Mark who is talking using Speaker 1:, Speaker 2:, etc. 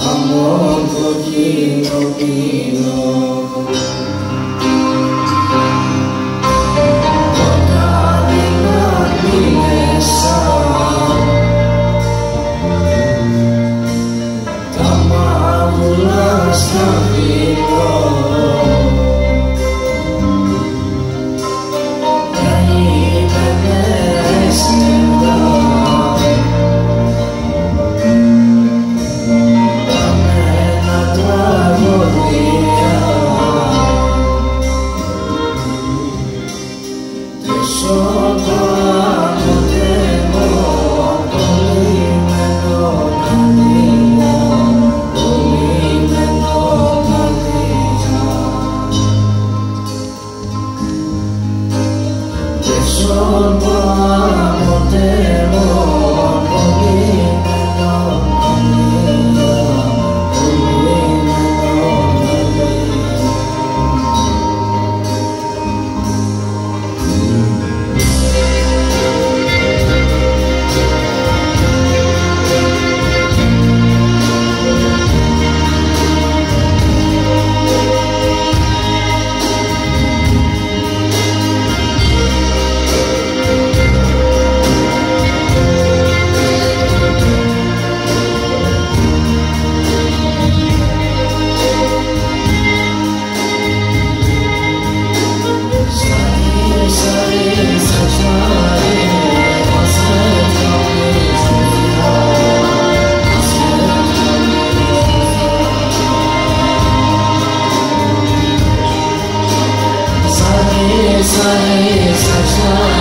Speaker 1: Amor coquino mino. ζώντα ποτέ. Israel, Israel, Israel.